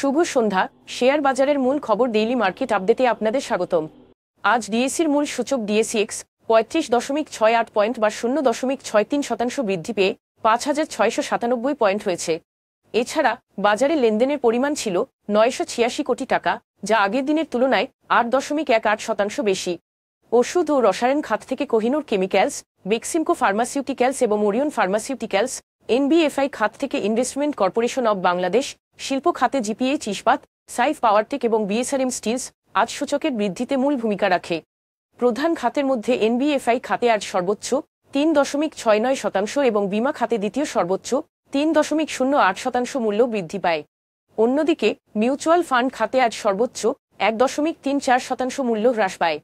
শুভ সন্ধ্যা। Share বাজারের মূল খবর ডেইলি মার্কেট আপডেটে আপনাদের স্বাগতম। আজ ডিএসির মূল সূচক ডিএসিএক্স পঁয়ত্রিশ দশমিক ছয় আট পয়েন্ট বা শূন্য দশমিক ছয় তিন শতাংশ বৃদ্ধি পেয়ে পাঁচ হাজার ছয়শো সাতানব্বই পয়েন্ট হয়েছে। এছাড়া বাজারে লেনদেনের পরিমাণ ছিল নয়শো ছিয়াশি কোটি টাকা, যা আগের দিনের তুলনায় আট দশমিক এক আট শতাংশ বেশি। ওষুধ ও রসায়ন খাত থেকে কোহিনুর কেমিক্যালস বেক্সিমকো ফার্মাসিউটিক্যালস এবং ওরিয়ন ফার্মাসিউটিক্যালস এনবিএফআই খাত থেকে ইনভেস্টমেন্ট কর্পোরেশন অব বাংলাদেশ শিল্প খাতে জিপিএইচ ইস্পাত সাইফ পাওয়ারটেক এবং বিএসআরএম স্টিলস আজ সূচকের বৃদ্ধিতে মূল ভূমিকা রাখে। প্রধান খাতের মধ্যে এনবিএফআই খাতে আজ সর্বোচ্চ তিন দশমিক ছয় নয় শতাংশ এবং বিমা খাতে দ্বিতীয় সর্বোচ্চ তিন দশমিক শূন্য আট শতাংশ মূল্য বৃদ্ধি পায়। অন্যদিকে মিউচুয়াল ফান্ড খাতে আজ সর্বোচ্চ এক দশমিক তিন চার শতাংশ মূল্য হ্রাস পায়।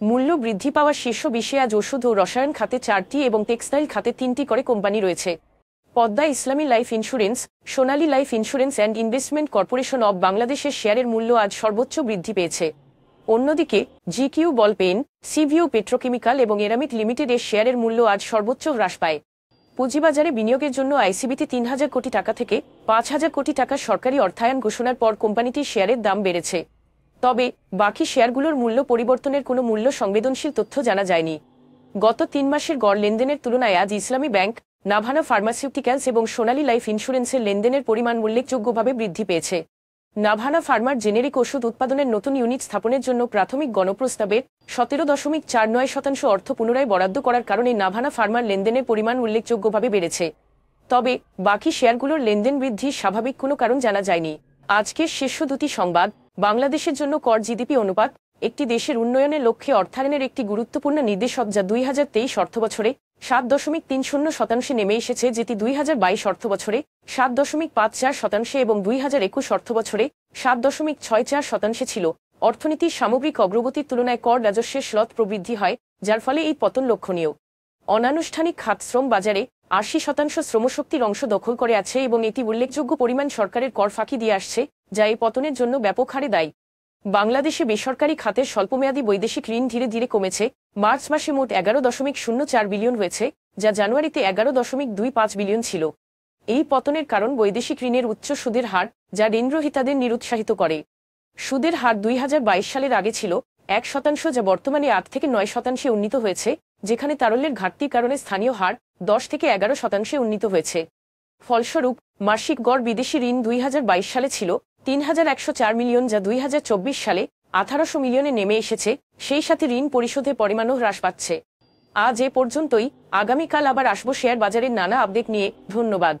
মূল্য বৃদ্ধি পাওয়া শীর্ষ বিশ্বে আজ ওষুধ ও রসায়ন খাতে চারটি এবং টেক্সটাইল খাতে তিনটি করে কোম্পানি রয়েছে। Padma Islami life insurance, Sonali life insurance and investment corporation of বাংলাদেশের শেয়ারের মূল্য আজ সর্বোচ্চ বৃদ্ধি পেয়েছে। অন্যদিকে, GQ ball pen, CVO petrochemical এবং এরামিক লিমিটেডের শেয়ারের মূল্য আজ সর্বোচ্চ হ্রাস পায়। পুঁজিবাজারে বিনিয়োগের জন্য আইসিবিতে তিন হাজার কোটি টাকা থেকে পাঁচ হাজার কোটি টাকা সরকারি অর্থায়ন ঘোষণার পর কোম্পানিটির শেয়ারের দাম বেড়েছে। তবে, বাকি শেয়ারগুলোর মূল্য পরিবর্তনের কোনো মূল্য সংবেদনশীল তথ্য জানা যায়নি। গত তিন মাসের গড় লেনদেনের তুলনায় আজ ইসলামী ব্যাংক নাভানা ফার্মাসিউটিক্যালস এবং সোনালী লাইফ ইন্স্যুরেন্সের লেনদেনের পরিমাণ উল্লেখযোগ্যভাবে বৃদ্ধি পেয়েছে। নাভানা ফার্মার জেনেরিক ওষুধ উৎপাদনের নতুন ইউনিট স্থাপনের জন্য প্রাথমিক গণপ্রস্তাবের সতেরো দশমিক চার নয় শতাংশ অর্থ পুনরায় বরাদ্দ করার কারণে নাভানা ফার্মার লেনদেনের পরিমাণ উল্লেখযোগ্যভাবে বেড়েছে। তবে, বাকি শেয়ারগুলোর লেনদেন বৃদ্ধির স্বাভাবিক কোনো কারণ জানা যায়নি। আজকের শীর্ষ দুটি সংবাদ, বাংলাদেশের জন্য কর জিডিপি অনুপাত, একটি দেশের উন্নয়নের লক্ষ্যে অর্থায়নের একটি গুরুত্বপূর্ণ নির্দেশক যা দুই হাজার তেইশ অর্থবছরে সাত দশমিক তিন শূন্য শতাংশে নেমে এসেছে, যেটি দুই হাজার বাইশ অর্থবছরে সাত দশমিক পাঁচ চার শতাংশে এবং দুই হাজার একুশ অর্থবছরে সাত দশমিক ছয় চার শতাংশে ছিল। অর্থনীতির সামগ্রিক অগ্রগতির তুলনায় কর রাজস্বের স্লথ প্রবৃদ্ধি হয়, যার ফলে এই পতন লক্ষণীয়। অনানুষ্ঠানিক খাত শ্রম বাজারে আশি শতাংশ শ্রমশক্তির অংশ দখল করে আছে এবং এটি উল্লেখযোগ্য পরিমাণ সরকারের কর ফাঁকি দিয়ে আসছে, যা এই পতনের জন্য ব্যাপক হারে দায়ী। বাংলাদেশে বেসরকারি খাতের স্বল্পমেয়াদী বৈদেশিক ঋণ ধীরে ধীরে কমেছে। মার্চ মাসে মোট এগারো দশমিক শূন্য চার বিলিয়ন হয়েছে, যা জানুয়ারিতে এগারো দশমিক দুই পাঁচ বিলিয়ন ছিল। এই পতনের কারণ বৈদেশিক ঋণের উচ্চ সুদের হার, যা ঋণগ্রহীতাদের নিরুৎসাহিত করে। সুদের হার দুই হাজার বাইশ সালের আগে ছিল এক শতাংশ, যা বর্তমানে আট থেকে নয় শতাংশে উন্নীত হয়েছে, যেখানে তারল্যের ঘাটতির কারণে স্থানীয় হার দশ থেকে এগারো শতাংশে উন্নীত হয়েছে। ফলস্বরূপ, মাসিক গড় বিদেশি ঋণ দুই হাজার বাইশ সালে ছিল তিন হাজার একশো চার মিলিয়ন যা দুই হাজার চব্বিশ সালে আঠারোশো মিলিয়নে নেমে এসেছে, সেই সাথে ঋণ পরিশোধে পরিমাণও হ্রাস পাচ্ছে। আজ এ পর্যন্তই, আগামীকাল আবার আসব শেয়ার বাজারের নানা আপডেট নিয়ে। ধন্যবাদ।